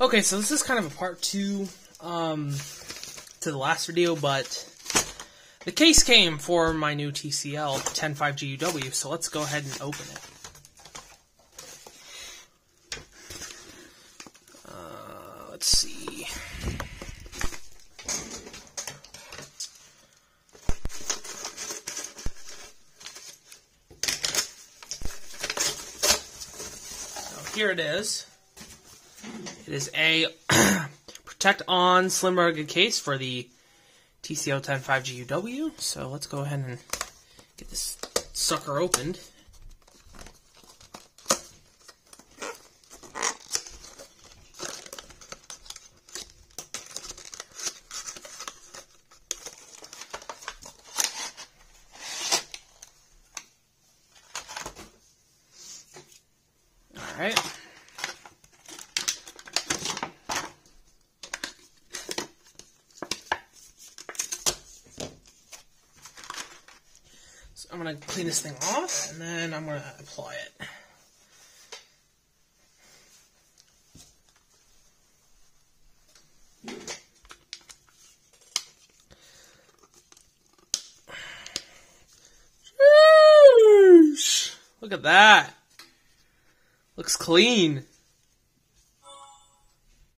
Okay, so this is kind of a part two um, to the last video, but the case came for my new TCL 10 5G UW, so let's go ahead and open it. Uh, let's see. Here it is. It is a Protect On Slim Rugged case for the TCL 10 5G UW. So let's go ahead and get this sucker opened. All right. So I'm gonna clean this thing off and then I'm gonna apply it. Look at that. Looks clean.